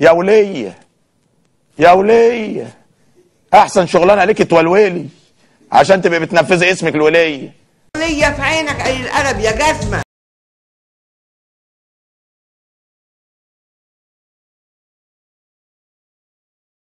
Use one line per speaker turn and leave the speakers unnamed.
يا وليه يا وليه أحسن شغلانة ليك تولولي عشان تبقي بتنفذي اسمك الوليه
وليه في عينك أي القلب يا جزمة.